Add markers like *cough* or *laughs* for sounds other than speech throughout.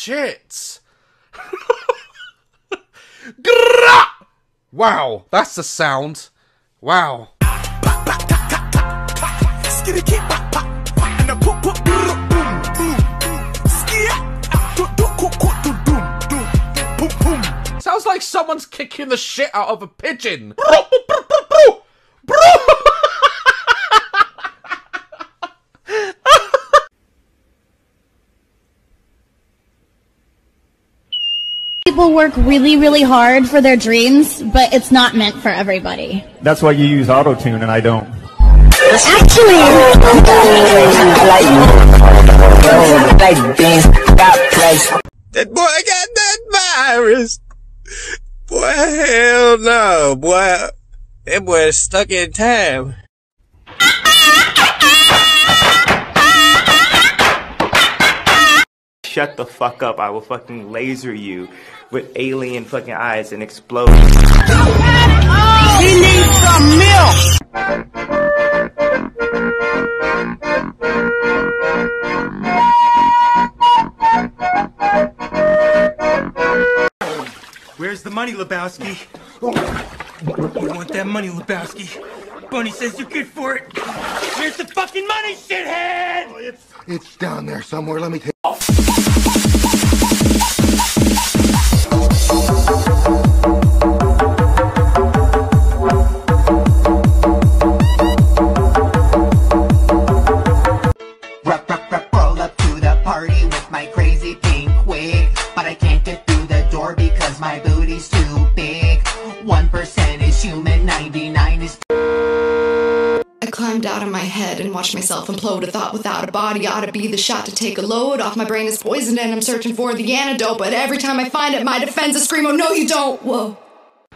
shit. *laughs* Wow, that's the sound. Wow. Sounds like someone's kicking the shit out of a pigeon. People work really, really hard for their dreams, but it's not meant for everybody. That's why you use auto tune and I don't. Actually, That boy got that virus. Boy, hell no, boy. That boy is stuck in time. Shut the fuck up. I will fucking laser you with alien fucking eyes and explode. He needs some milk. Where's the money, Lebowski? You want that money, Lebowski? Bunny says you're good for it. Where's the fucking money, shithead? It's it's down there somewhere. Let me take. Oh. And watched myself implode. A thought without a body ought to be the shot to take a load off. My brain is poisoned and I'm searching for the antidote. But every time I find it, my defense is scream, oh no, you don't. Whoa.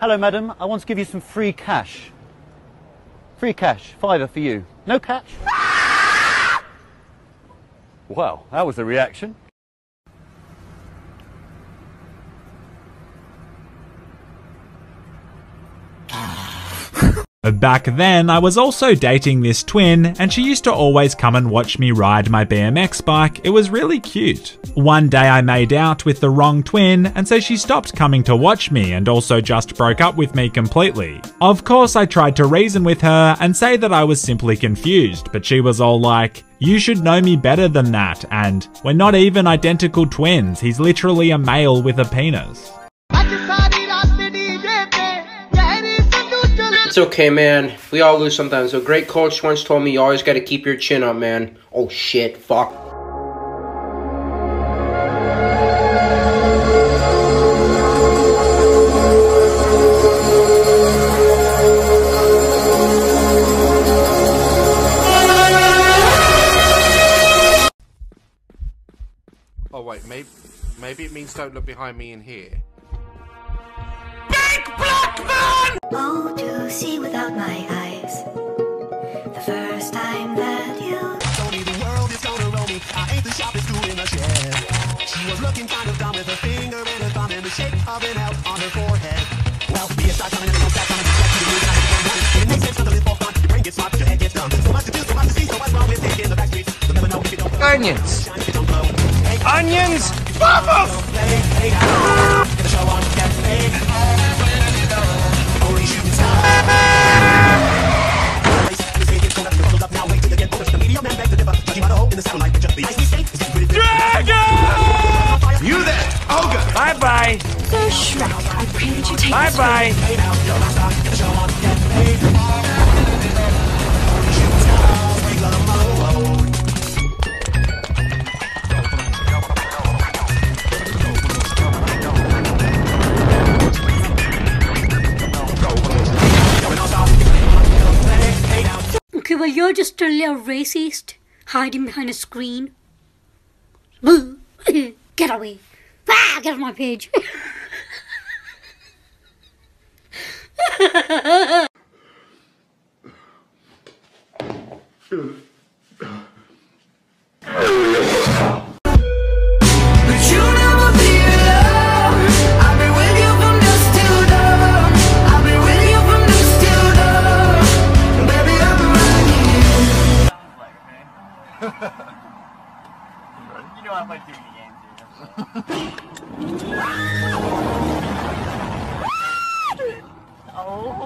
Hello, madam. I want to give you some free cash. Free cash. Fiver for you. No catch? *laughs* wow, that was a reaction. *laughs* Back then, I was also dating this twin, and she used to always come and watch me ride my BMX bike. It was really cute. One day I made out with the wrong twin, and so she stopped coming to watch me and also just broke up with me completely. Of course, I tried to reason with her and say that I was simply confused, but she was all like, you should know me better than that, and we're not even identical twins, he's literally a male with a penis. It's okay, man. We all lose sometimes. A great coach once told me you always gotta keep your chin up, man. Oh shit, fuck. Oh wait, maybe maybe it means don't look behind me in here. Oh, to see without my eyes. The first time that you. Told me the world is gonna roll me. I ain't the sharpest tool in the shed. She was looking kind of dumb with her finger and her thumb in the shape of an L on her forehead. Well, be a star coming and it don't coming. Back to the music, I have one. And it makes sense not to live for fun. Your brain gets smart, your head gets dumb. So much to do, so much to see. So what's wrong with taking the back streets? You'll never know if you don't. Onions. Shine if you don't glow. Hey, Onions. Bubbles! Shrek, I pray that you take Bye bye. Okay, well, you're just a little racist, hiding behind a screen. *laughs* get away. Ah, get off my page. *laughs* But you never beau I'll be willing from the studio I'll be willing from the studio baby. *laughs* You know I like doing the games *laughs* here.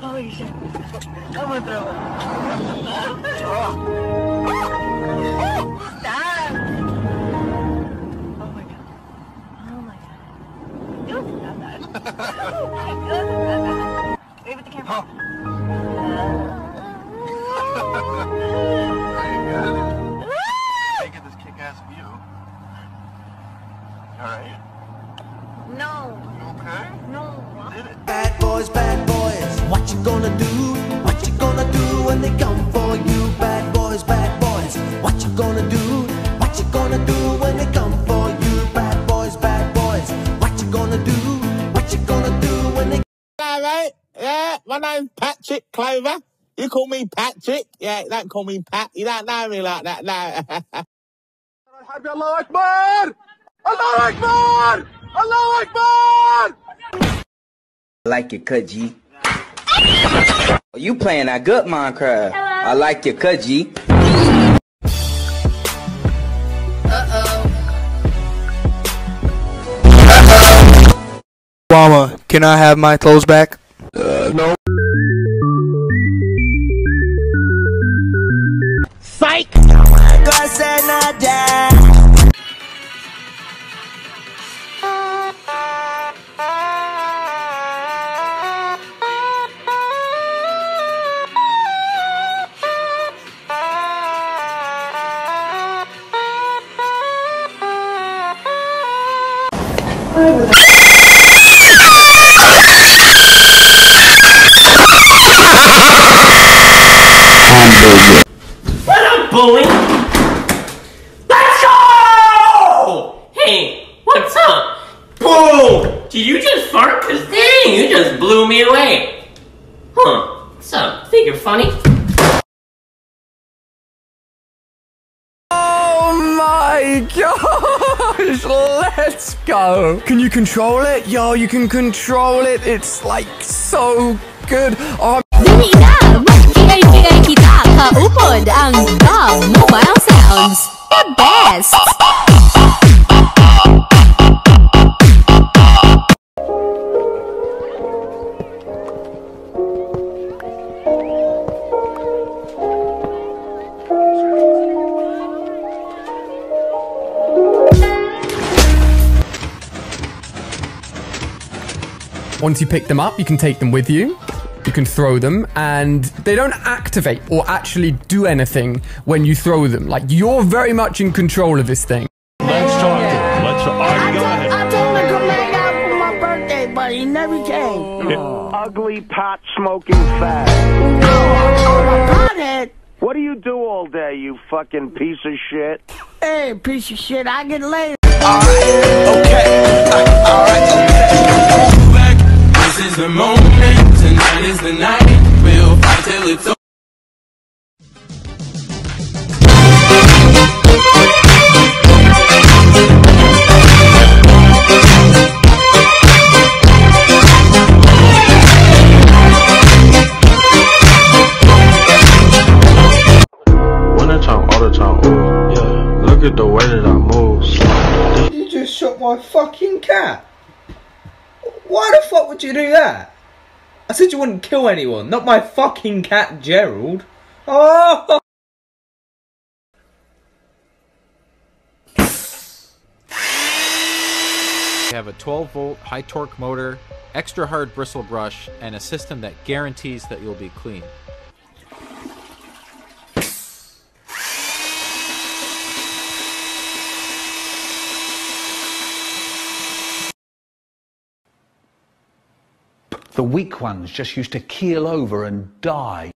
Holy shit. I'm gonna throw up. Stop! Oh my god. Oh my god. It wasn't that bad. it wasn't that bad. Wave at the camera. Oh. Uh, Taking You call me Patrick. Yeah, don't call me Pat. You don't know me like that, no. *laughs* Allah Akbar! Allah Akbar! Allah Akbar! like your cut, G. You playing that good Minecraft. I like your cut, G. Obama, can I have my clothes back? Uh, no. What up, bully? Let's go! Hey, what's up? Boom! Did you just fart? Cause dang, you just blew me away. Huh, what's up? Think you're funny? Oh my gosh, let's go. Can you control it? Yo, you can control it. It's like so good. Oh, Bigay-bigay ang Mobile Sounds. The best! Once you pick them up, you can take them with you. You can throw them, and they don't activate or actually do anything when you throw them. Like, you're very much in control of this thing. Let's talk. Let's. All right, go ahead. I told him to come hang out for my birthday, but he never came. Ugly pot smoking fag. Pothead. What do you do all day, you fucking piece of shit? Hey, piece of shit, I get laid. Okay. Alright. This is the moment, tonight the night. We'll fight till it's over. Time, all the time. Oh, Look at the way that I move. You just shot my fucking cat. Why the fuck would you do that? I said you wouldn't kill anyone, not my fucking cat Gerald. Oh! We have a 12 volt high torque motor, extra hard bristle brush, and a system that guarantees that you'll be clean. Weak ones just used to keel over and die.